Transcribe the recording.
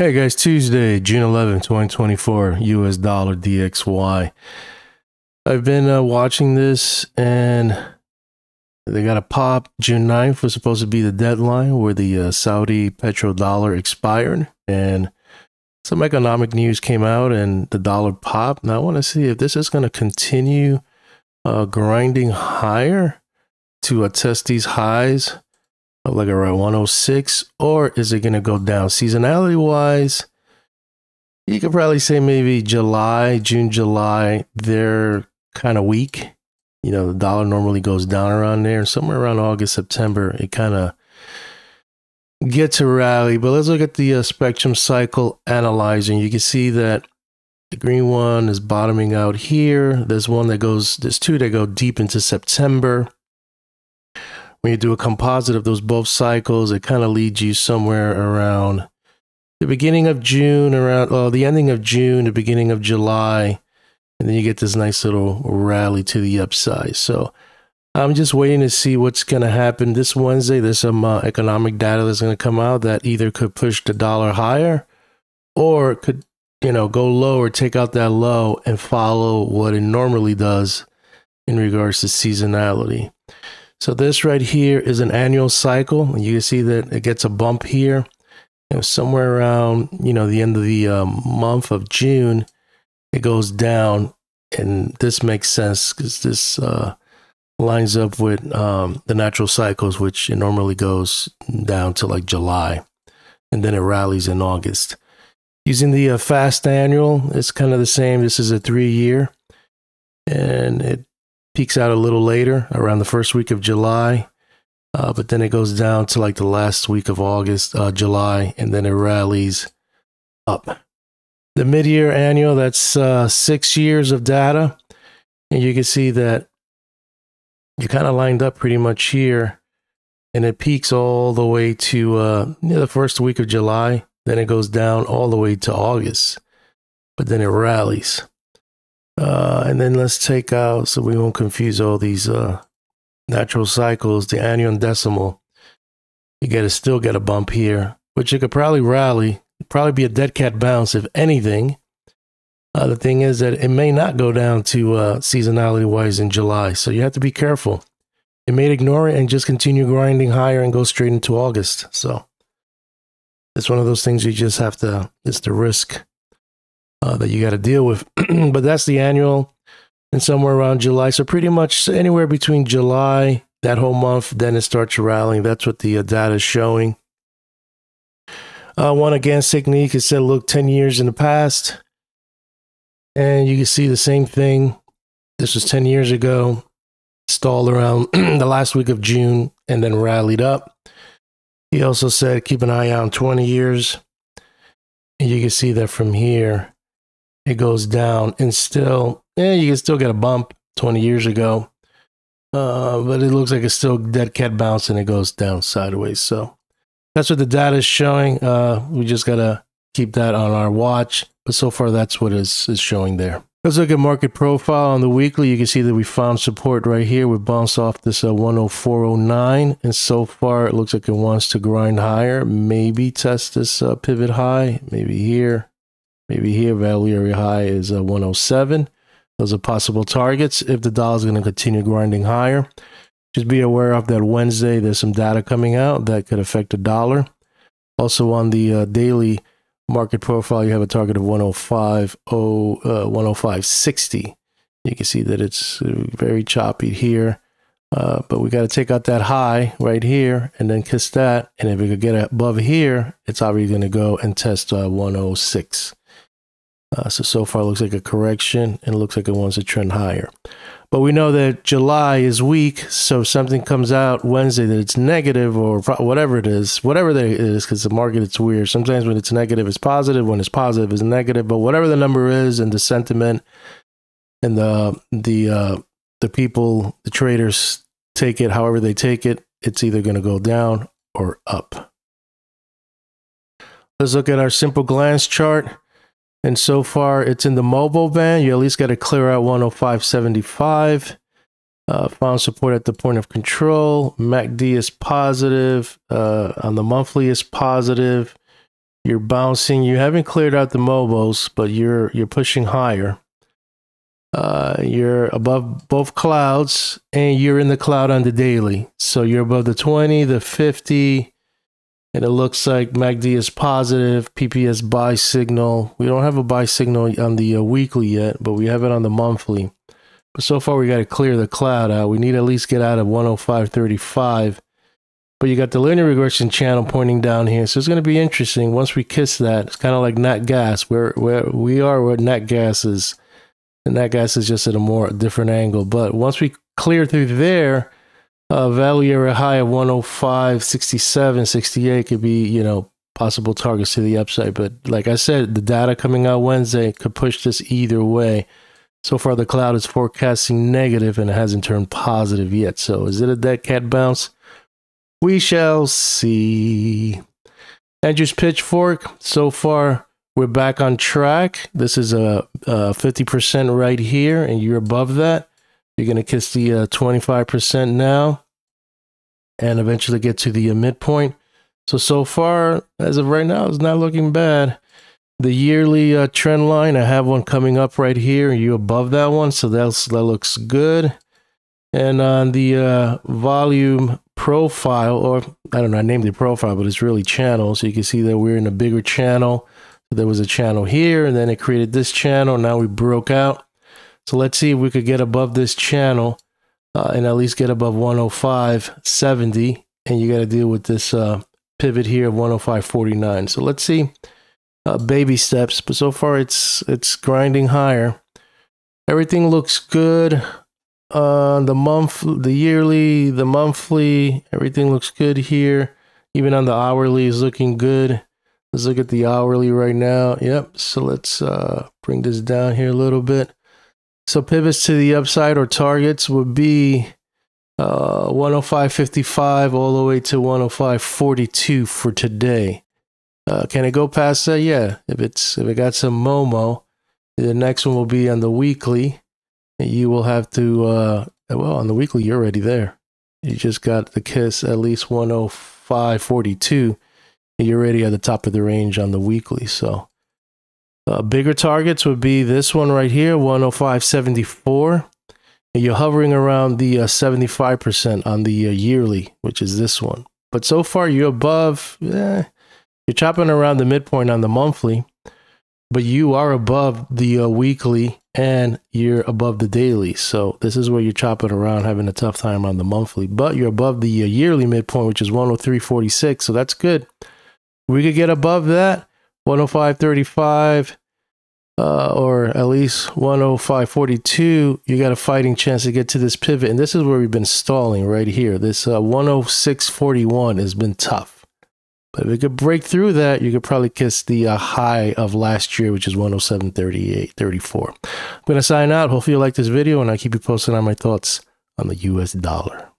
Hey guys, Tuesday, June 11, 2024, US dollar DXY. I've been uh, watching this and they got a pop. June 9th was supposed to be the deadline where the uh, Saudi petrodollar expired and some economic news came out and the dollar popped. Now I want to see if this is going to continue uh, grinding higher to uh, test these highs like around 106 or is it going to go down? Seasonality wise you could probably say maybe july june july they're kind of weak. You know the dollar normally goes down around there somewhere around august september it kind of gets a rally. But let's look at the uh, spectrum cycle analyzing you can see that the green one is bottoming out here. There's one that goes there's two that go deep into september when you do a composite of those both cycles, it kind of leads you somewhere around the beginning of June, around well, the ending of June, the beginning of July, and then you get this nice little rally to the upside. So I'm just waiting to see what's going to happen this Wednesday. There's some uh, economic data that's going to come out that either could push the dollar higher or could, you know, go lower, take out that low and follow what it normally does in regards to seasonality. So this right here is an annual cycle. And you can see that it gets a bump here. Somewhere around, you know, the end of the um, month of June, it goes down. And this makes sense because this uh, lines up with um, the natural cycles, which it normally goes down to like July. And then it rallies in August. Using the uh, fast annual, it's kind of the same. This is a three year. And it peaks out a little later, around the first week of July. Uh, but then it goes down to like the last week of August, uh, July, and then it rallies up. The mid year annual, that's uh, six years of data. And you can see that you kind of lined up pretty much here. And it peaks all the way to uh, the first week of July. Then it goes down all the way to August. But then it rallies. Uh, and then let's take out, so we won't confuse all these uh, natural cycles, the annual and decennial. You got to still get a bump here, which you could probably rally, probably be a dead cat bounce if anything. Uh, the thing is that it may not go down to uh, seasonality wise in July, so you have to be careful. It may ignore it and just continue grinding higher and go straight into August. So it's one of those things you just have to, it's the risk uh, that you got to deal with. but that's the annual and somewhere around July. So pretty much anywhere between July, that whole month, then it starts rallying. That's what the uh, data is showing. Uh, one of Gann's technique is said look 10 years in the past. And you can see the same thing. This was 10 years ago, stalled around the last week of June and then rallied up. He also said keep an eye on 20 years. And you can see that from here, it goes down and still, yeah, you can still get a bump 20 years ago. Uh, but it looks like it's still dead cat bounce and it goes down sideways. So that's what the data is showing. Uh, we just got to keep that on our watch. But so far, that's what is, is showing there. Let's look at market profile on the weekly. You can see that we found support right here. We bounced off this uh, 104.09, and so far it looks like it wants to grind higher. Maybe test this uh, pivot high, maybe here, Maybe here, value area high is uh, 107. Those are possible targets if the dollar is going to continue grinding higher. Just be aware of that Wednesday, there's some data coming out that could affect the dollar. Also, on the uh, daily market profile, you have a target of 105, oh, uh, 105.60. You can see that it's uh, very choppy here. Uh, but we got to take out that high right here and then kiss that. And if we could get above here, it's obviously going to go and test uh, 106. Uh, so, so far looks like a correction and it looks like it wants to trend higher. But we know that July is weak. So if something comes out Wednesday that it's negative or whatever it is, whatever it is, because the market, it's weird. Sometimes when it's negative, it's positive. When it's positive, it's negative. But whatever the number is and the sentiment and the, the, uh, the people, the traders take it however they take it, it's either going to go down or up. Let's look at our simple glance chart. And so far, it's in the mobo band. You at least got to clear out 105.75. Uh, found support at the point of control. MACD is positive. Uh, on the monthly is positive. You're bouncing. You haven't cleared out the mobos, but you're you're pushing higher. Uh, you're above both clouds, and you're in the cloud on the daily. So you're above the 20, the 50, and it looks like MACD is positive. PPS buy signal. We don't have a buy signal on the uh, weekly yet, but we have it on the monthly. But so far, we got to clear the cloud out. We need at least get out of 105.35 but you got the linear regression channel pointing down here. So it's going to be interesting once we kiss that. It's kind of like nat gas, where, where we are where nat gas is. And nat gas is just at a more different angle. But once we clear through there, uh, value area high of 105, 67, 68 could be, you know, possible targets to the upside. But like I said, the data coming out Wednesday could push this either way. So far, the cloud is forecasting negative and it hasn't turned positive yet. So is it a dead cat bounce? We shall see. Andrew's pitchfork. So far, we're back on track. This is a, a 50% right here, and you're above that. You're going to kiss the uh, 25% now and eventually get to the uh, midpoint. So, so far, as of right now, it's not looking bad. The yearly uh, trend line, I have one coming up right here. You above that one, so that's, that looks good. And on the uh, volume profile, or I don't know, I named it profile, but it's really channel. So you can see that we're in a bigger channel. There was a channel here, and then it created this channel. Now we broke out. So let's see if we could get above this channel uh, and at least get above 105.70. And you got to deal with this uh, pivot here of 105.49. So let's see uh, baby steps. But so far, it's it's grinding higher. Everything looks good. Uh, the month, the yearly, the monthly, everything looks good here. Even on the hourly is looking good. Let's look at the hourly right now. Yep. So let's uh, bring this down here a little bit. So pivots to the upside or targets would be uh, 105.55 all the way to 105.42 for today. Uh, can it go past that? Yeah. If it's if it got some Momo, the next one will be on the weekly you will have to uh well on the weekly you're already there you just got the kiss at least 105.42 you're already at the top of the range on the weekly so uh, bigger targets would be this one right here 105.74 and you're hovering around the uh, 75% on the uh, yearly which is this one but so far you're above eh, you're chopping around the midpoint on the monthly but you are above the uh, weekly and you're above the daily. So this is where you're chopping around, having a tough time on the monthly, but you're above the uh, yearly midpoint, which is 103.46. So that's good. We could get above that 105.35 uh, or at least 105.42. You got a fighting chance to get to this pivot. And this is where we've been stalling right here. This uh, 106.41 has been tough. But if it could break through that, you could probably kiss the uh, high of last year, which is 107.38, 34. I'm going to sign out. Hopefully you like this video, and I'll keep you posted on my thoughts on the US dollar.